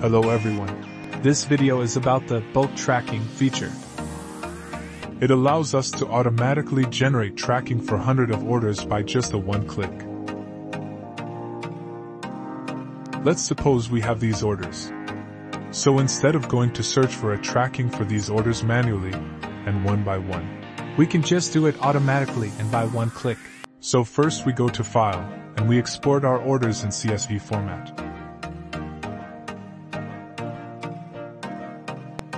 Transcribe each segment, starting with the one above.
Hello everyone. This video is about the bulk tracking feature. It allows us to automatically generate tracking for 100 of orders by just a one click. Let's suppose we have these orders. So instead of going to search for a tracking for these orders manually, and one by one, we can just do it automatically and by one click. So first we go to File, and we export our orders in CSV format.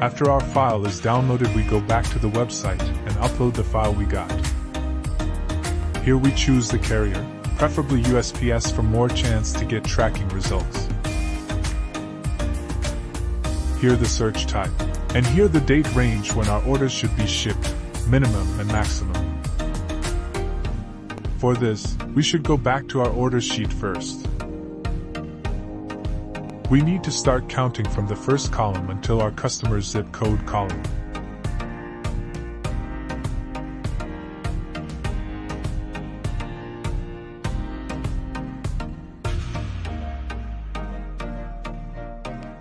After our file is downloaded we go back to the website and upload the file we got. Here we choose the carrier, preferably USPS for more chance to get tracking results. Here the search type, and here the date range when our orders should be shipped, minimum and maximum. For this, we should go back to our order sheet first. We need to start counting from the first column until our customer's zip code column.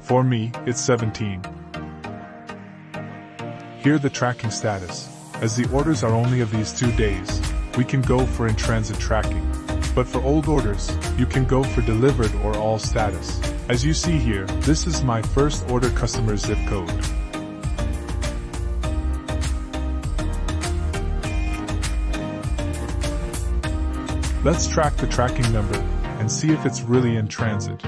For me, it's 17. Here the tracking status. As the orders are only of these two days, we can go for in-transit tracking. But for old orders, you can go for delivered or all status. As you see here, this is my first order customer zip code. Let's track the tracking number and see if it's really in transit.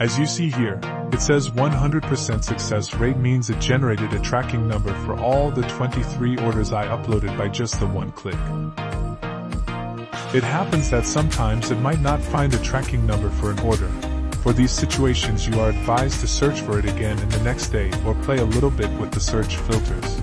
As you see here, it says 100% success rate means it generated a tracking number for all the 23 orders I uploaded by just the one click. It happens that sometimes it might not find a tracking number for an order. For these situations you are advised to search for it again in the next day or play a little bit with the search filters.